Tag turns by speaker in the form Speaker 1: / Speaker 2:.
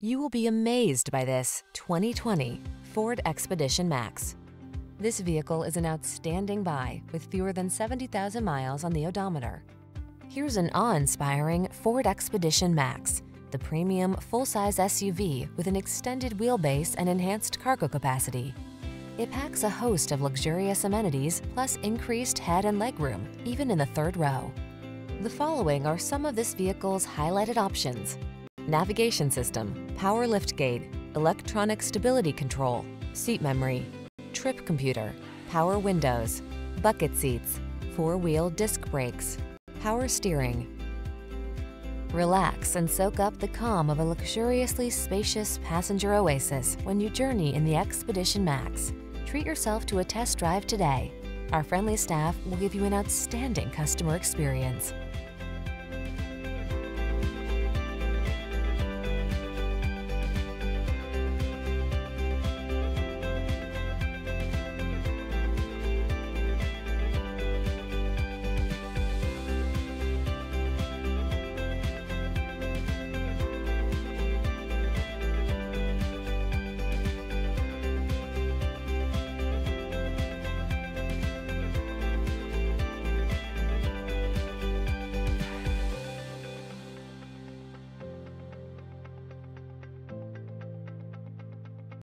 Speaker 1: You will be amazed by this 2020 Ford Expedition Max. This vehicle is an outstanding buy with fewer than 70,000 miles on the odometer. Here's an awe-inspiring Ford Expedition Max, the premium full-size SUV with an extended wheelbase and enhanced cargo capacity. It packs a host of luxurious amenities plus increased head and legroom, even in the third row. The following are some of this vehicle's highlighted options. Navigation system, power liftgate, electronic stability control, seat memory, trip computer, power windows, bucket seats, four-wheel disc brakes, power steering. Relax and soak up the calm of a luxuriously spacious passenger oasis when you journey in the Expedition Max. Treat yourself to a test drive today. Our friendly staff will give you an outstanding customer experience.